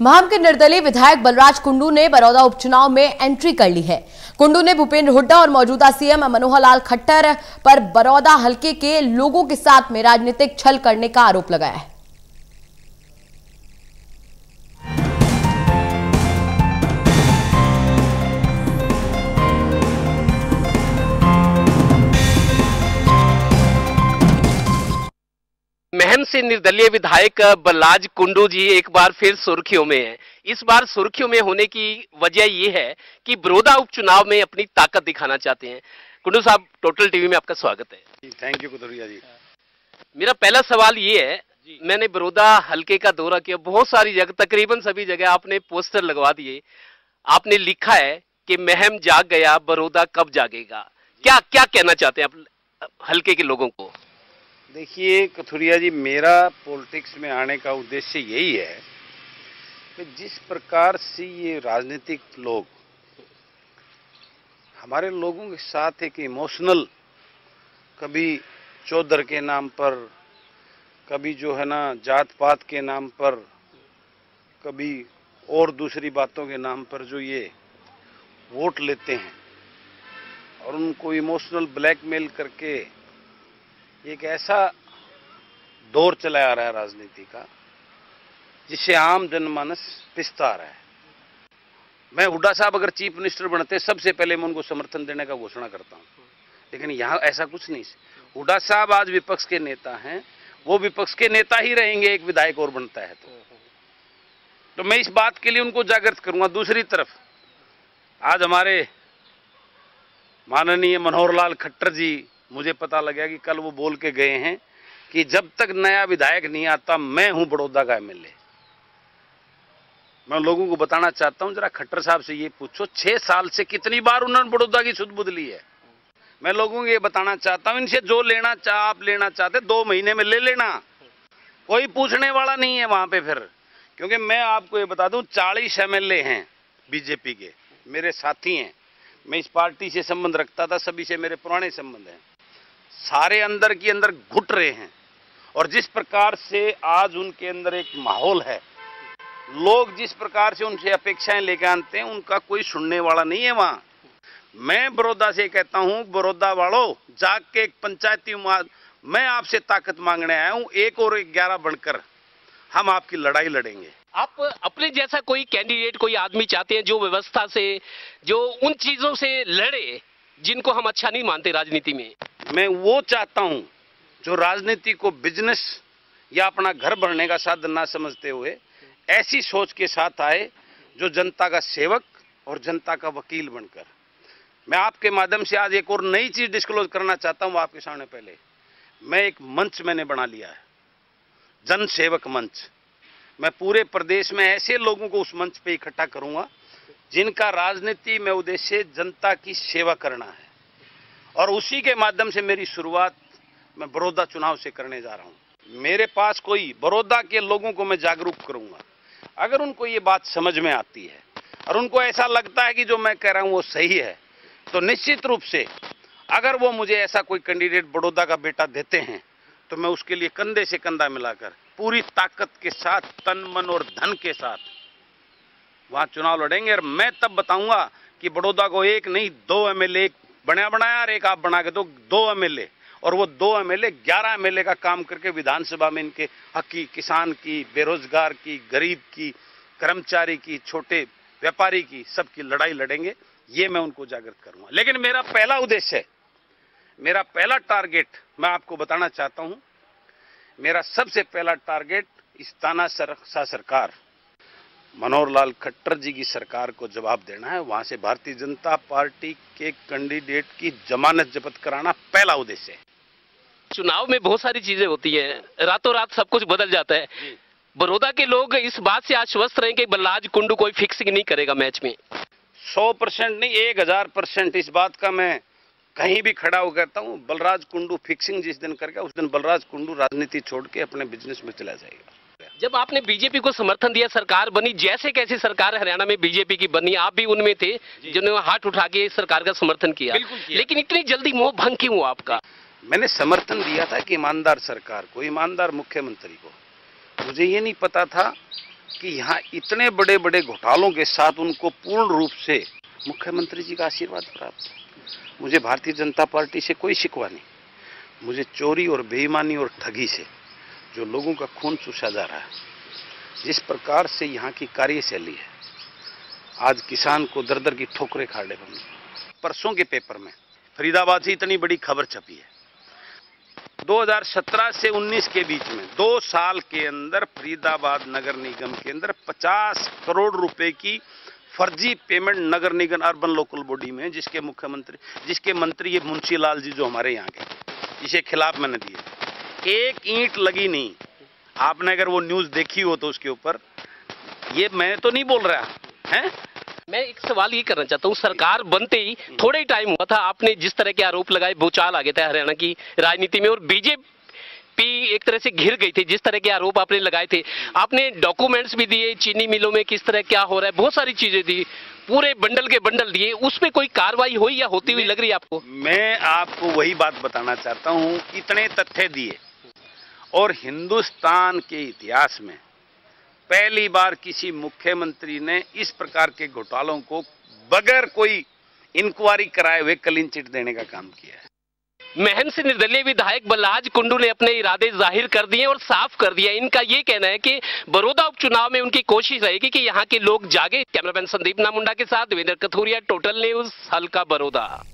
महाम के निर्दलीय विधायक बलराज कुंडू ने बड़ौदा उपचुनाव में एंट्री कर ली है। कुंडू ने भूपेंद्र हुड्डा और मौजूदा सीएम मनोहर लाल खट्टर पर बड़ौदा हलके के लोगों के साथ में राजनीतिक छल करने का आरोप लगाया है। महम से निर्दलीय विधायक बल्लाज कुंडू जी एक बार फिर सुर्खियों में है। इस बार सुर्खियों में होने की वजह यह है कि बरोदा उपचुनाव में अपनी ताकत दिखाना चाहते हैं। कुंडू साहब टोटल टीवी में आपका स्वागत है। Thank you Kudariya ji. मेरा पहला सवाल ये है मैंने बरोदा हल्के का दौरा किया बहुत सारी जगह तकरीबन सभी जगह आपने पोस्टर लगवा दिए। आपने लिखा है कि महम जाग गया बरोदा कब जागेगा? क्या क्या कहना चाहते हैं आप हल्के के लोगों को? देखिए, कथुरिया जी, मेरा पॉलिटिक्स में आने का उद्देश्य यही है कि जिस प्रकार से ये राजनीतिक लोग, हमारे लोगों के साथ एक इमोशनल कभी चौधर के नाम पर, कभी जो है ना जात पात के नाम पर, कभी और दूसरी बातों के नाम पर जो ये वोट लेते हैं और उनको इमोशनल ब्लैकमेल करके एक ऐसा दौर चला आ रहा है राजनीति का, जिससे आम जनमानस पिसता आ रहा है। मैं हुड्डा साहब अगर चीफ मिनिस्टर बनते, सबसे पहले मैं उनको समर्थन देने का घोषणा करता हूँ। लेकिन यहाँ ऐसा कुछ नहीं हुड्डा साहब आज विपक्ष के नेता हैं, वो विपक्ष के नेता ही रहेंगे, एक विधायक और बनता है तो। तो मैं इस बात के लिए उनको जागृत करूँगा। दूसरी तरफ़, आज हमारे माननीय मनोहर लाल खट्टर जी मुझे पता लगा कि कल वो बोल के गए हैं कि जब तक नया विधायक नहीं आता, मैं हूँ बड़ौदा का एमएलए। मैं लोगों को बताना चाहता हूँ, जरा खट्टर साहब से ये पूछो, छह साल से कितनी बार उन्होंने बड़ौदा की सुध बुध ली है? मैं लोगों को ये बताना चाहता हूँ, इनसे जो लेना चाह, आप लेना चाहते, दो महीने में ले लेना। कोई पूछने वाला नहीं है वहाँ पे फिर। क्योंकि मैं आपको ये बता दूँ, चालीस एमएलए हैं बीजेपी के, मेरे साथी हैं। मैं इस पार्टी से संबंध रखता था, सभी से मेरे पुराने संबंध हैं। सारे अंदर की अंदर घुट रहे हैं और जिस प्रकार से आज उनके अंदर एक माहौल है, लोग जिस प्रकार से उनसे अपेक्षाएँ लेके आते हैं, उनका कोई सुनने वाला नहीं है वहाँ। मैं बड़ौदा से कहता हूँ, बड़ौदा वालों जाग के एक पंचायती मैं आपसे ताकत मांगने आया हूँ, एक और एक ग्यारह बढ़कर हम आपकी लड़ाई लड़ेंगे। आप अपने जैसा कोई कैंडिडेट, कोई आदमी चाहते हैं जो व्यवस्था से, जो उन चीज़ों से लड़े, जिनको हम अच्छा नहीं मानते राजनीति में। मैं वो चाहता हूँ जो राजनीति को बिज़नेस या अपना घर भरने का साधन ना समझते हुए ऐसी सोच के साथ आए जो जनता का सेवक और जनता का वकील बनकर। मैं आपके माध्यम से आज एक और नई चीज़ डिस्क्लोज करना चाहता हूँ आपके सामने पहले। मैं एक मंच मैंने बना लिया है। जन सेवक मंच। मैं पूरे प्रदेश में ऐसे लोगों को उस मंच पे इकट्ठा करूँगा जिनका राजनीति में उद्देश्य जनता की सेवा करना है। और उसी के माध्यम से मेरी शुरुआत मैं बड़ौदा चुनाव से करने जा रहा हूँ। मेरे पास कोई बड़ौदा के लोगों को मैं जागरूक करूँगा। अगर उनको ये बात समझ में आती है और उनको ऐसा लगता है कि जो मैं कह रहा हूँ वो सही है तो निश्चित रूप से अगर वो मुझे ऐसा कोई कैंडिडेट बड़ौदा का बेटा देते हैं तो मैं उसके लिए कंधे से कंधा मिलाकर, पूरी ताकत के साथ, तन, मन और धन के साथ वहाँ चुनाव लड़ेंगे। और मैं तब बताऊँगा कि बड़ौदा को एक नहीं, दो एम एमएलए बनाया बनाया और एक आप बना के दो दो एमएलए। और वो दो एमएलए ग्यारह एमएलए का काम करके विधानसभा में इनके हक की किसान की बेरोजगार की गरीब की कर्मचारी की छोटे व्यापारी की सबकी लड़ाई लड़ेंगे। ये मैं उनको जागृत करूँगा। लेकिन मेरा पहला उद्देश्य है मेरा पहला टारगेट मैं आपको बताना चाहता हूँ मेरा सबसे पहला टारगेट इस ताना सर, सरकार मनोहर लाल खट्टर जी की सरकार को जवाब देना है। वहाँ से भारतीय जनता पार्टी के कैंडिडेट की जमानत जब्त कराना पहला उद्देश्य है। चुनाव में बहुत सारी चीज़ें होती हैं। रातों रात सब कुछ बदल जाता है। बड़ौदा के लोग इस बात से आश्वस्त रहे कि बल्लाज कुंडू कोई फिक्सिंग नहीं करेगा मैच में। सौ परसेंट नहीं एक हज़ार परसेंट इस बात का मैं कहीं भी खड़ा हो कहता हूँ बलराज कुंडू फिक्सिंग जिस दिन करके उस दिन बलराज कुंडू राजनीति छोड़ के अपने बिज़नेस में चला जाएगा। जब आपने बीजेपी को समर्थन दिया सरकार बनी जैसे कैसी सरकार हरियाणा में बीजेपी की बनी आप भी उनमें थे जिन्होंने हाथ उठा के सरकार का समर्थन किया, किया। लेकिन इतनी जल्दी मोह भंग क्यों हुआ आपका? मैंने समर्थन दिया था कि ईमानदार सरकार को ईमानदार मुख्यमंत्री को। मुझे ये नहीं पता था कि यहाँ इतने बड़े बड़े घोटालों के साथ उनको पूर्ण रूप से मुख्यमंत्री जी का आशीर्वाद प्राप्त मुझे भारतीय जनता पार्टी से कोई शिकवा नहीं। मुझे चोरी और बेईमानी और ठगी से जो लोगों का खून चूसा जा रहा है, जिस प्रकार से यहाँ की कार्यशैली है। आज किसान को दर दर की ठोकरें खाड़े बन परसों के पेपर में फरीदाबाद से इतनी बड़ी खबर छपी है। 2017 से 19 के बीच में दो साल के अंदर फरीदाबाद नगर निगम के अंदर 50 करोड़ रुपए की फर्जी पेमेंट नगर निगम अर्बन लोकल बॉडी में, जिसके मुख्यमंत्री, जिसके मंत्री ये मुंशी लाल जी जो हमारे यहाँ के जिसे खिलाफ मैंने दिए। एक ईंट लगी नहीं। आपने अगर वो न्यूज़ देखी हो तो उसके ऊपर। ये मैं तो नहीं बोल रहा है? मैं एक सवाल ये करना चाहता हूँ सरकार बनते ही थोड़ा ही टाइम हुआ था आपने जिस तरह के आरोप लगाए भूचाल आ गया था हरियाणा की राजनीति में और बीजेपी एक तरह से घिर गई थी जिस तरह के आरोप आपने लगाए थे। आपने डॉक्यूमेंट्स भी दिए चीनी मिलों में किस तरह क्या हो रहा है बहुत सारी चीज़ें दी पूरे बंडल के बंडल दिए उसमें कोई कार्रवाई हुई या होती हुई लग रही है आपको? मैं आपको वही बात बताना चाहता हूँ इतने तथ्य दिए। और हिंदुस्तान के इतिहास में पहली बार किसी मुख्यमंत्री ने इस प्रकार के घोटालों को बगैर कोई इंक्वायरी कराए हुए क्लीन चिट देने का काम किया है। महन से निर्दलीय विधायक बलराज कुंडू ने अपने इरादे ज़ाहिर कर दिए और साफ़ कर दिया इनका ये कहना है कि बड़ौदा उपचुनाव में उनकी कोशिश रहेगी कि यहाँ के लोग जागे। कैमरामैन संदीप नामुंडा के साथ देवेंद्र कथुरिया टोटल न्यूज़ हल्का बड़ौदा।